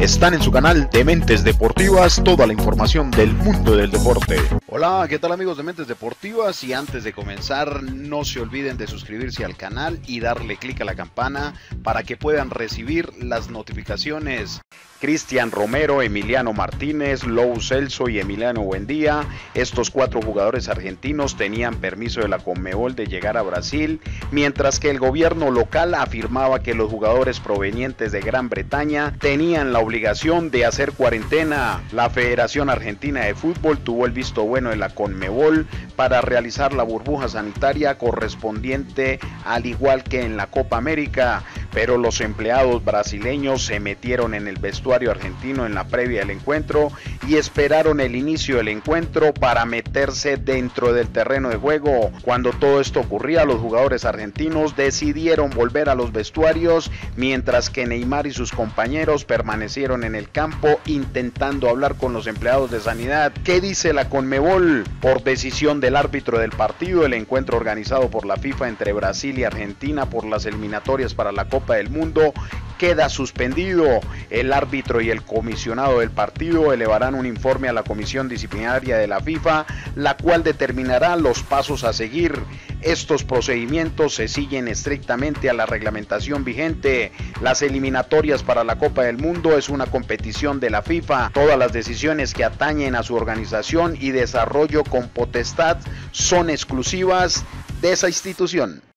Están en su canal de Mentes Deportivas toda la información del mundo del deporte. Hola, ¿qué tal amigos de Mentes Deportivas? Y antes de comenzar, no se olviden de suscribirse al canal y darle clic a la campana para que puedan recibir las notificaciones. Cristian Romero, Emiliano Martínez, Lou Celso y Emiliano Buendía. Estos cuatro jugadores argentinos tenían permiso de la Conmebol de llegar a Brasil, mientras que el gobierno local afirmaba que los jugadores provenientes de Gran Bretaña tenían la obligación de hacer cuarentena. La Federación Argentina de Fútbol tuvo el visto bueno de la Conmebol para realizar la burbuja sanitaria correspondiente al igual que en la Copa América, pero los empleados brasileños se metieron en el vestuario argentino en la previa del encuentro y esperaron el inicio del encuentro para meterse dentro del terreno de juego. Cuando todo esto ocurría, los jugadores argentinos decidieron volver a los vestuarios mientras que Neymar y sus compañeros permanecieron en el campo intentando hablar con los empleados de sanidad. ¿Qué dice la Conmebol? Por decisión del árbitro del partido, el encuentro organizado por la FIFA entre Brasil y Argentina por las eliminatorias para la Copa del Mundo queda suspendido. El árbitro y el comisionado del partido elevarán un informe a la Comisión Disciplinaria de la FIFA, la cual determinará los pasos a seguir. Estos procedimientos se siguen estrictamente a la reglamentación vigente. Las eliminatorias para la Copa del Mundo es una competición de la FIFA. Todas las decisiones que atañen a su organización y desarrollo con potestad son exclusivas de esa institución.